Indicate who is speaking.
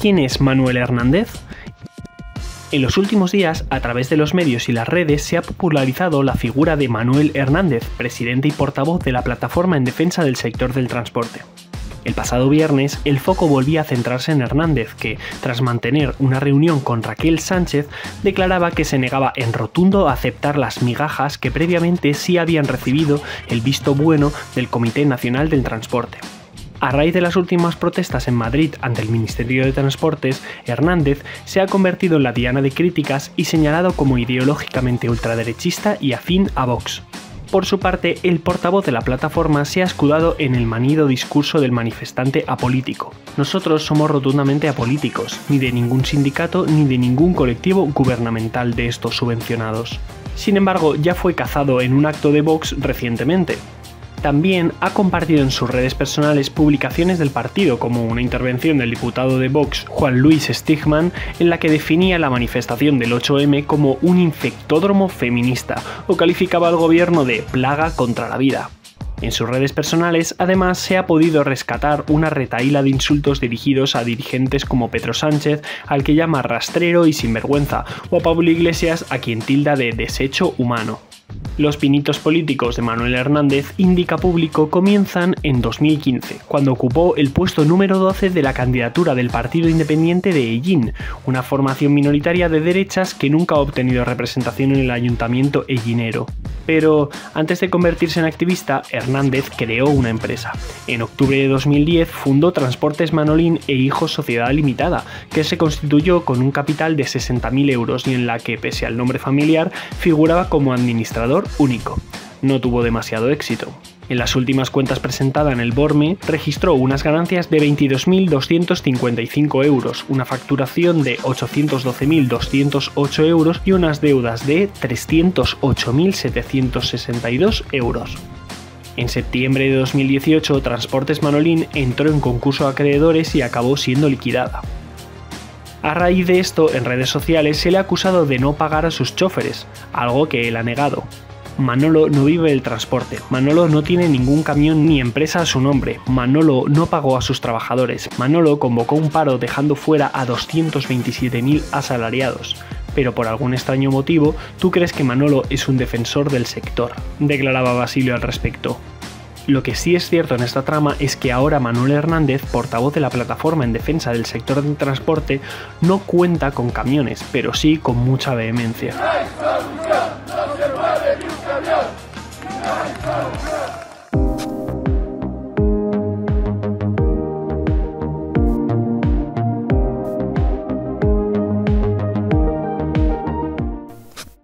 Speaker 1: ¿Quién es Manuel Hernández? En los últimos días, a través de los medios y las redes, se ha popularizado la figura de Manuel Hernández, presidente y portavoz de la plataforma en defensa del sector del transporte. El pasado viernes, el foco volvía a centrarse en Hernández, que, tras mantener una reunión con Raquel Sánchez, declaraba que se negaba en rotundo a aceptar las migajas que previamente sí habían recibido el visto bueno del Comité Nacional del Transporte. A raíz de las últimas protestas en Madrid ante el Ministerio de Transportes, Hernández se ha convertido en la diana de críticas y señalado como ideológicamente ultraderechista y afín a Vox. Por su parte, el portavoz de la plataforma se ha escudado en el manido discurso del manifestante apolítico. Nosotros somos rotundamente apolíticos, ni de ningún sindicato ni de ningún colectivo gubernamental de estos subvencionados. Sin embargo, ya fue cazado en un acto de Vox recientemente, también ha compartido en sus redes personales publicaciones del partido, como una intervención del diputado de Vox, Juan Luis Stigman, en la que definía la manifestación del 8M como un infectódromo feminista o calificaba al gobierno de plaga contra la vida. En sus redes personales, además, se ha podido rescatar una retaíla de insultos dirigidos a dirigentes como Pedro Sánchez, al que llama rastrero y sinvergüenza, o a Pablo Iglesias, a quien tilda de desecho humano. Los pinitos políticos de Manuel Hernández, indica público, comienzan en 2015, cuando ocupó el puesto número 12 de la candidatura del Partido Independiente de Ellín, una formación minoritaria de derechas que nunca ha obtenido representación en el ayuntamiento ellinero. Pero antes de convertirse en activista, Hernández creó una empresa. En octubre de 2010 fundó Transportes Manolín e Hijos Sociedad Limitada, que se constituyó con un capital de 60.000 euros y en la que, pese al nombre familiar, figuraba como administrador único. No tuvo demasiado éxito. En las últimas cuentas presentadas en el Borme, registró unas ganancias de 22.255 euros, una facturación de 812.208 euros y unas deudas de 308.762 euros. En septiembre de 2018, Transportes Manolín entró en concurso de acreedores y acabó siendo liquidada. A raíz de esto, en redes sociales se le ha acusado de no pagar a sus choferes, algo que él ha negado. Manolo no vive el transporte, Manolo no tiene ningún camión ni empresa a su nombre, Manolo no pagó a sus trabajadores, Manolo convocó un paro dejando fuera a 227.000 asalariados. Pero por algún extraño motivo, tú crees que Manolo es un defensor del sector, declaraba Basilio al respecto. Lo que sí es cierto en esta trama es que ahora Manuel Hernández, portavoz de la plataforma en defensa del sector del transporte, no cuenta con camiones, pero sí con mucha vehemencia.